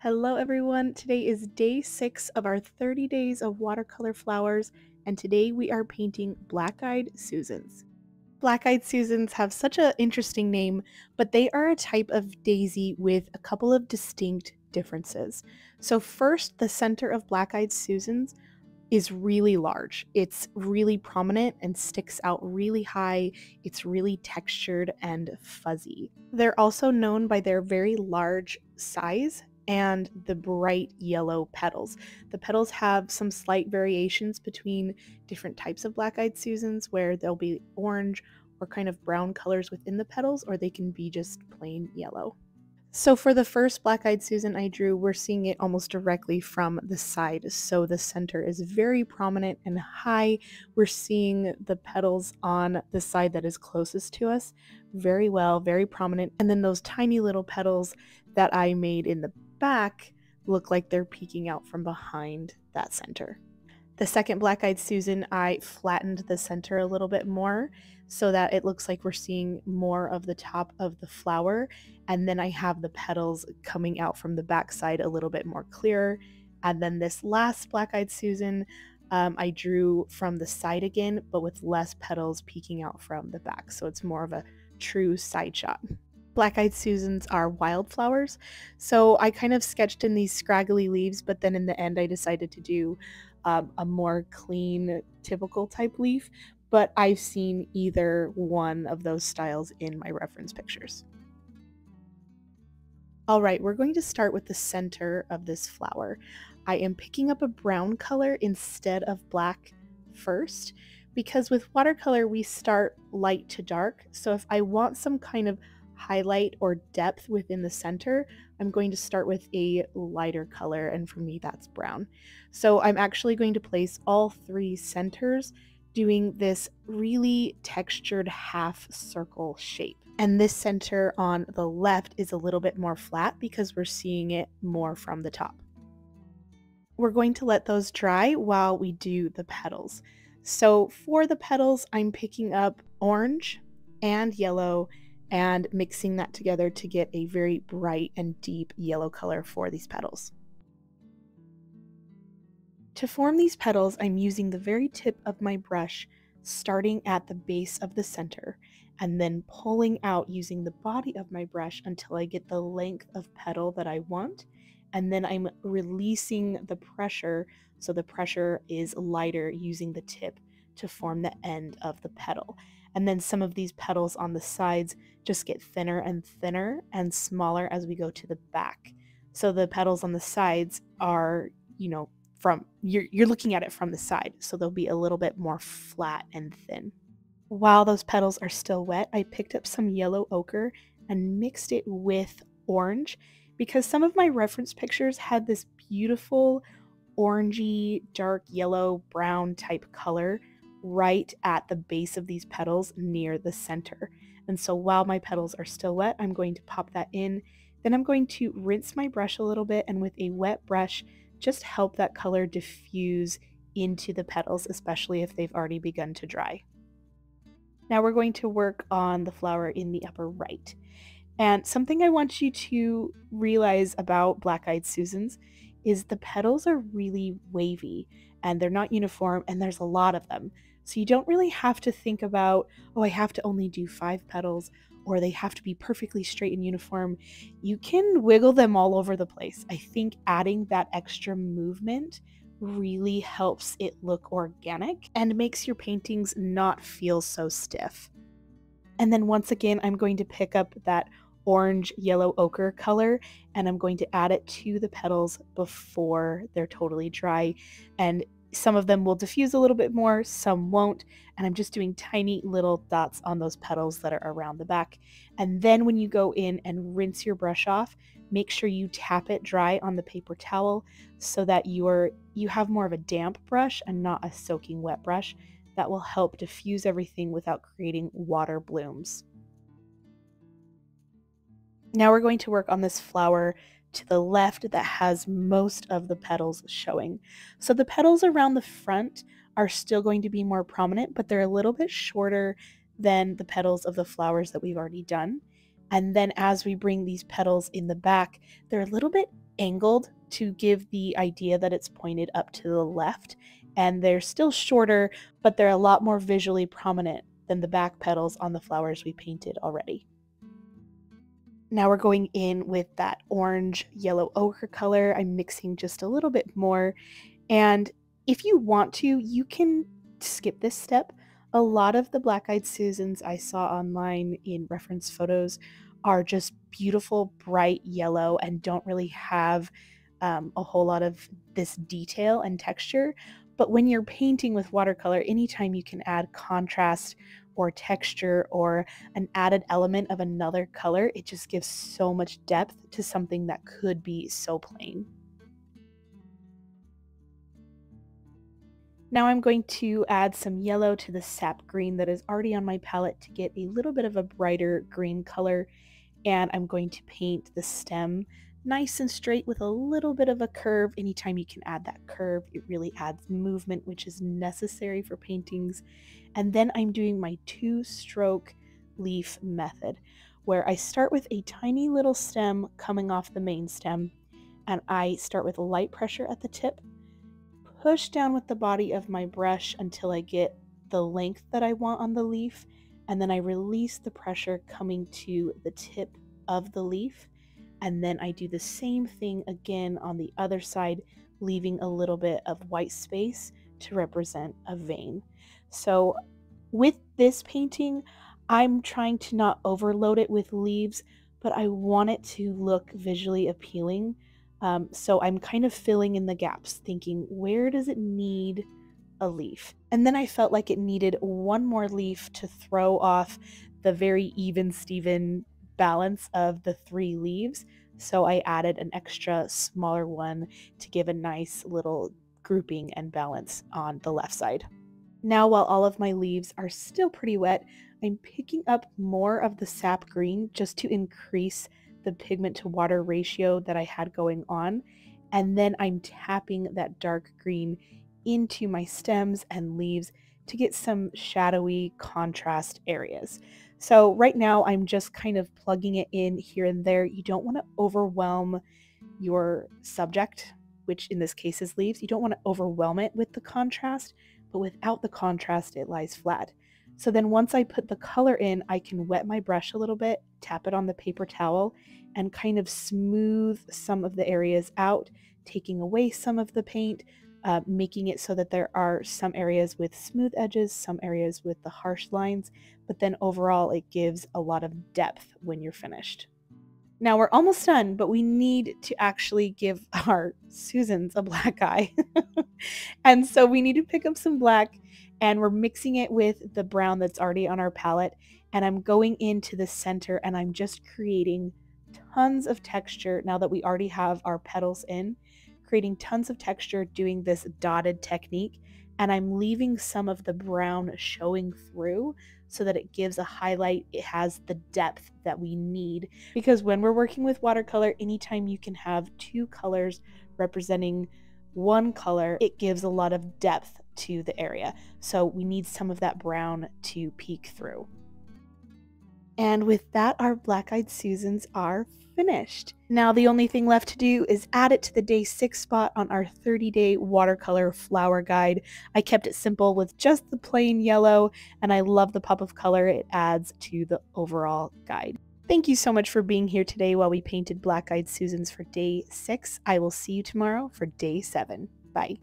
Hello, everyone. Today is day six of our 30 days of watercolor flowers, and today we are painting Black Eyed Susans. Black Eyed Susans have such an interesting name, but they are a type of daisy with a couple of distinct differences. So, first, the center of Black Eyed Susans is really large. It's really prominent and sticks out really high. It's really textured and fuzzy. They're also known by their very large size and the bright yellow petals. The petals have some slight variations between different types of black eyed Susans, where they'll be orange or kind of brown colors within the petals, or they can be just plain yellow. So for the first black-eyed Susan I drew, we're seeing it almost directly from the side. So the center is very prominent and high. We're seeing the petals on the side that is closest to us very well, very prominent. And then those tiny little petals that I made in the back look like they're peeking out from behind that center. The second Black Eyed Susan, I flattened the center a little bit more so that it looks like we're seeing more of the top of the flower. And then I have the petals coming out from the back side a little bit more clear. And then this last Black Eyed Susan, um, I drew from the side again, but with less petals peeking out from the back. So it's more of a true side shot. Black Eyed Susans are wildflowers. So I kind of sketched in these scraggly leaves, but then in the end I decided to do um, a more clean, typical type leaf. But I've seen either one of those styles in my reference pictures. All right, we're going to start with the center of this flower. I am picking up a brown color instead of black first because with watercolor we start light to dark. So if I want some kind of highlight or depth within the center, I'm going to start with a lighter color, and for me, that's brown. So I'm actually going to place all three centers doing this really textured half circle shape. And this center on the left is a little bit more flat because we're seeing it more from the top. We're going to let those dry while we do the petals. So for the petals, I'm picking up orange and yellow and mixing that together to get a very bright and deep yellow color for these petals. To form these petals, I'm using the very tip of my brush, starting at the base of the center, and then pulling out using the body of my brush until I get the length of petal that I want. And then I'm releasing the pressure so the pressure is lighter using the tip to form the end of the petal. And then some of these petals on the sides just get thinner and thinner and smaller as we go to the back. So the petals on the sides are, you know, from you're you're looking at it from the side, so they'll be a little bit more flat and thin. While those petals are still wet, I picked up some yellow ochre and mixed it with orange because some of my reference pictures had this beautiful orangey, dark yellow, brown type color right at the base of these petals near the center. And so while my petals are still wet, I'm going to pop that in. Then I'm going to rinse my brush a little bit and with a wet brush, just help that color diffuse into the petals, especially if they've already begun to dry. Now we're going to work on the flower in the upper right. And something I want you to realize about black-eyed Susans is the petals are really wavy and they're not uniform and there's a lot of them. So you don't really have to think about, oh, I have to only do five petals or they have to be perfectly straight and uniform. You can wiggle them all over the place. I think adding that extra movement really helps it look organic and makes your paintings not feel so stiff. And then once again, I'm going to pick up that orange yellow ochre color and I'm going to add it to the petals before they're totally dry. And some of them will diffuse a little bit more, some won't, and I'm just doing tiny little dots on those petals that are around the back. And then when you go in and rinse your brush off, make sure you tap it dry on the paper towel so that you're you have more of a damp brush and not a soaking wet brush. That will help diffuse everything without creating water blooms. Now we're going to work on this flower to the left that has most of the petals showing. So the petals around the front are still going to be more prominent, but they're a little bit shorter than the petals of the flowers that we've already done. And then as we bring these petals in the back, they're a little bit angled to give the idea that it's pointed up to the left. And they're still shorter, but they're a lot more visually prominent than the back petals on the flowers we painted already. Now we're going in with that orange yellow ochre color. I'm mixing just a little bit more. And if you want to, you can skip this step. A lot of the black eyed Susans I saw online in reference photos are just beautiful, bright yellow and don't really have um, a whole lot of this detail and texture. But when you're painting with watercolor, anytime you can add contrast or texture or an added element of another color, it just gives so much depth to something that could be so plain. Now I'm going to add some yellow to the sap green that is already on my palette to get a little bit of a brighter green color. And I'm going to paint the stem nice and straight with a little bit of a curve. Anytime you can add that curve, it really adds movement, which is necessary for paintings. And then I'm doing my two stroke leaf method, where I start with a tiny little stem coming off the main stem, and I start with light pressure at the tip, push down with the body of my brush until I get the length that I want on the leaf, and then I release the pressure coming to the tip of the leaf and then I do the same thing again on the other side, leaving a little bit of white space to represent a vein. So with this painting, I'm trying to not overload it with leaves, but I want it to look visually appealing. Um, so I'm kind of filling in the gaps, thinking, where does it need a leaf? And then I felt like it needed one more leaf to throw off the very even Steven balance of the three leaves. So I added an extra smaller one to give a nice little grouping and balance on the left side. Now, while all of my leaves are still pretty wet, I'm picking up more of the sap green just to increase the pigment to water ratio that I had going on. And then I'm tapping that dark green into my stems and leaves to get some shadowy contrast areas. So right now I'm just kind of plugging it in here and there. You don't want to overwhelm your subject, which in this case is leaves. You don't want to overwhelm it with the contrast, but without the contrast, it lies flat. So then once I put the color in, I can wet my brush a little bit, tap it on the paper towel, and kind of smooth some of the areas out, taking away some of the paint, uh, making it so that there are some areas with smooth edges, some areas with the harsh lines, but then overall it gives a lot of depth when you're finished. Now we're almost done, but we need to actually give our Susans a black eye. and so we need to pick up some black and we're mixing it with the brown that's already on our palette. And I'm going into the center and I'm just creating tons of texture now that we already have our petals in creating tons of texture doing this dotted technique and I'm leaving some of the brown showing through so that it gives a highlight. It has the depth that we need because when we're working with watercolor, anytime you can have two colors representing one color, it gives a lot of depth to the area. So we need some of that brown to peek through. And with that, our Black Eyed Susans are finished. Now the only thing left to do is add it to the day six spot on our 30 day watercolor flower guide. I kept it simple with just the plain yellow and I love the pop of color it adds to the overall guide. Thank you so much for being here today while we painted Black Eyed Susans for day six. I will see you tomorrow for day seven. Bye.